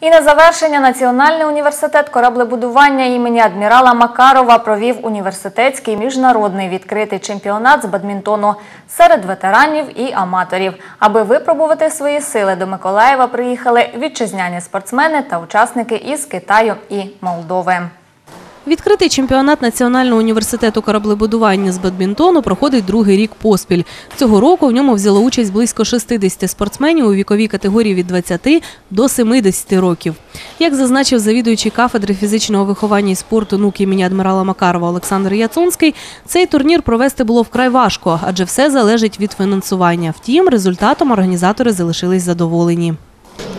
І на завершення Національний університет кораблебудування імені адмірала Макарова провів університетський міжнародний відкритий чемпіонат з бадмінтону серед ветеранів і аматорів. Аби випробувати свої сили до Миколаєва приїхали вітчизняні спортсмени та учасники із Китаю і Молдови. Відкритий чемпіонат Національного університету кораблебудування з бадмінтону проходить другий рік поспіль. Цього року в ньому взяло участь близько 60 спортсменів у віковій категорії від 20 до 70 років. Як зазначив завідуючий кафедри фізичного виховання і спорту НУК імені адмірала Макарова Олександр Яцунський, цей турнір провести було вкрай важко, адже все залежить від фінансування. Втім, результатом організатори залишились задоволені.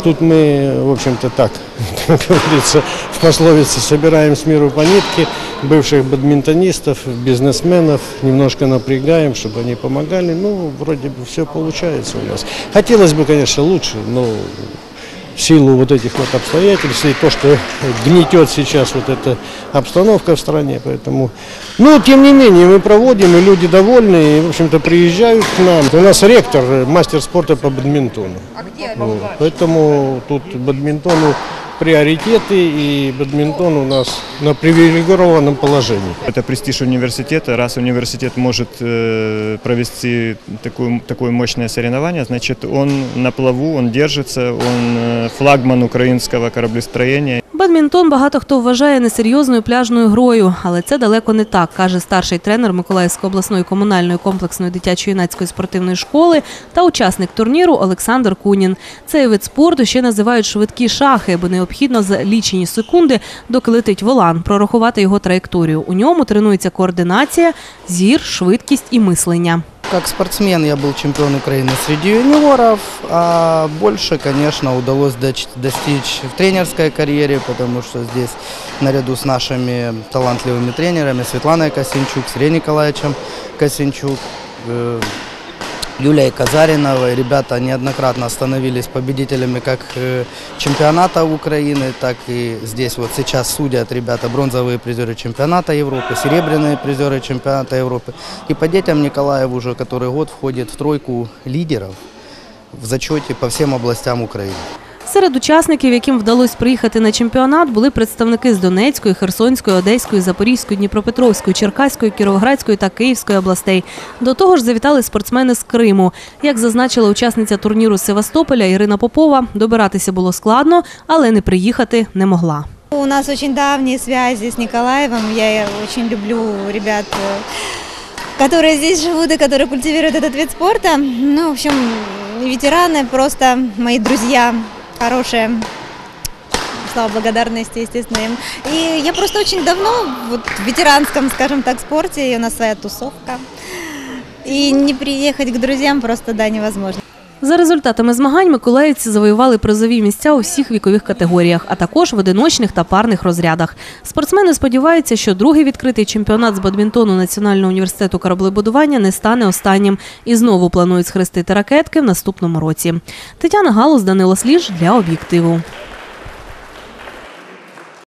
Тут мы, в общем-то, так, как говорится, в пословице собираем с миру по нитке бывших бадминтонистов, бизнесменов, немножко напрягаем, чтобы они помогали. Ну, вроде бы все получается у нас. Хотелось бы, конечно, лучше, но в силу вот этих вот обстоятельств и то, что гнетет сейчас вот эта обстановка в стране, поэтому, ну, тем не менее, мы проводим, и люди довольны, и, в общем-то, приезжают к нам. У нас ректор, э, мастер спорта по бадминтону. А где? Поэтому тут бадминтону приоритеты, и бадминтон у нас на привилегированном положении. Это престиж университета. Раз университет может э, провести такое, такое мощное соревнование, значит, он на плаву, он держится, он э, флагман украинского кораблестроения. Бадмінтон багато хто вважає несерйозною пляжною грою, але це далеко не так, каже старший тренер Миколаївської обласної комунальної комплексної дитячо-юнацької спортивної школи та учасник турніру Олександр Кунін. Цей вид спорту ще називають швидкі шахи, бо необхідно за лічені секунди, доки летить волан, прорахувати його траєкторію. У ньому тренується координація, зір, швидкість і мислення. Как спортсмен я был чемпион Украины среди юниоров, а больше, конечно, удалось доч- достичь в тренерской карьере, потому что здесь наряду с нашими талантливыми тренерами Светланой Косинчук, Сергеем Николаевичем Косинчук, э, Юлией Казариновой, ребята неоднократно становились победителями как э, чемпионата Украины, так и здесь вот сейчас судят ребята бронзовые призеры чемпионата Европы, серебряные призеры чемпионата Европы. И по детям Николаев уже который год входит в тройку лидеров в зачете по всем областям Украины. Серед учасників, яким вдалося приїхати на чемпіонат, були представники з Донецької, Херсонської, Одеської, Запорізької, Дніпропетровської, Черкаської, Кіровоградської та Київської областей. До того ж, завітали спортсмени з Криму. Як зазначила учасниця турніру з Севастополя Ірина Попова, добиратися було складно, але не приїхати не могла. У нас очень давние связи с Николаевым. Я очень люблю ребят, э, которые здесь живут и которые культивируют этот вид спорта. Ну, в общем, ветераны просто мои друзья Хорошие. Слава благодарности, естественно, им. И я просто очень давно вот, в ветеранском, скажем так, спорте, и у нас своя тусовка. И не приехать к друзьям просто, да, невозможно. За результатами змагань миколаївці завоювали призові місця у всіх вікових категоріях, а також в одиночних та парних розрядах. Спортсмени сподіваються, що другий відкритий чемпіонат з бадмінтону Національного університету кораблебудування не стане останнім і знову планують схрестити ракетки в наступному році. Тетяна Галус, Данило Сліж для об'єктиву.